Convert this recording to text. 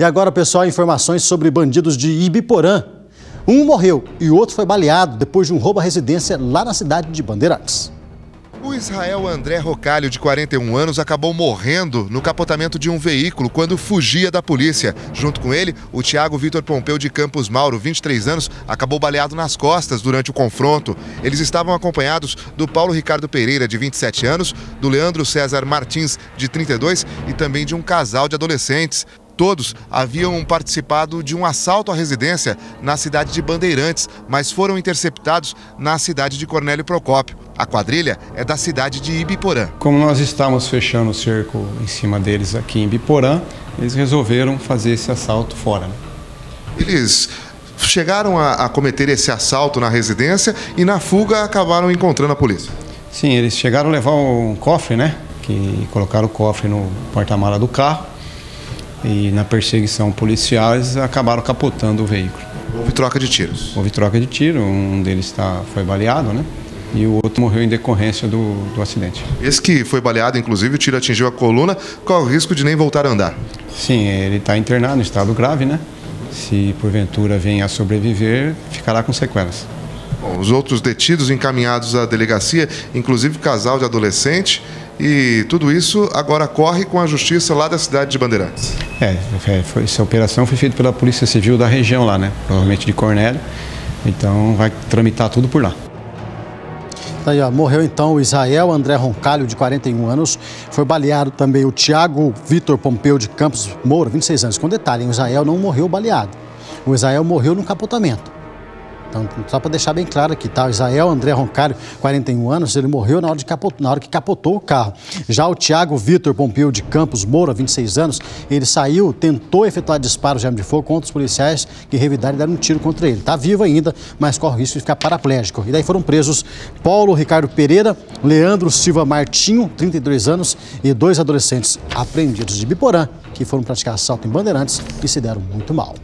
E agora, pessoal, informações sobre bandidos de Ibiporã. Um morreu e o outro foi baleado depois de um roubo à residência lá na cidade de Bandeirantes. O Israel André Rocalho, de 41 anos, acabou morrendo no capotamento de um veículo quando fugia da polícia. Junto com ele, o Tiago Vitor Pompeu de Campos Mauro, 23 anos, acabou baleado nas costas durante o confronto. Eles estavam acompanhados do Paulo Ricardo Pereira, de 27 anos, do Leandro César Martins, de 32 e também de um casal de adolescentes. Todos haviam participado de um assalto à residência na cidade de Bandeirantes, mas foram interceptados na cidade de Cornélio Procópio. A quadrilha é da cidade de Ibiporã. Como nós estávamos fechando o cerco em cima deles aqui em Ibiporã, eles resolveram fazer esse assalto fora. Né? Eles chegaram a, a cometer esse assalto na residência e na fuga acabaram encontrando a polícia. Sim, eles chegaram a levar um cofre, né? Que colocaram o cofre no porta-mala do carro e na perseguição policial eles acabaram capotando o veículo. Houve troca de tiros? Houve troca de tiro, um deles tá, foi baleado, né? E o outro morreu em decorrência do, do acidente. Esse que foi baleado, inclusive, o tiro atingiu a coluna, qual o risco de nem voltar a andar? Sim, ele está internado em estado grave, né? Se porventura vem a sobreviver, ficará com sequelas. Bom, os outros detidos encaminhados à delegacia, inclusive casal de adolescente, e tudo isso agora corre com a justiça lá da cidade de Bandeirantes. É, foi, essa operação foi feita pela Polícia Civil da região lá, né? Provavelmente de Cornélio. Então vai tramitar tudo por lá. Aí, ó, morreu então o Israel André Roncalho, de 41 anos. Foi baleado também o Tiago Vitor Pompeu de Campos Moura, 26 anos. Com detalhe, o Israel não morreu baleado. O Israel morreu no capotamento. Então, só para deixar bem claro aqui, tá? O Israel André Roncário, 41 anos, ele morreu na hora, de capot... na hora que capotou o carro. Já o Tiago Vitor Pompeu de Campos Moura, 26 anos, ele saiu, tentou efetuar disparos de arma de fogo contra os policiais que revidaram e deram um tiro contra ele. Está vivo ainda, mas corre o risco de ficar paraplégico. E daí foram presos Paulo Ricardo Pereira, Leandro Silva Martinho, 32 anos, e dois adolescentes apreendidos de Biporã, que foram praticar assalto em Bandeirantes e se deram muito mal.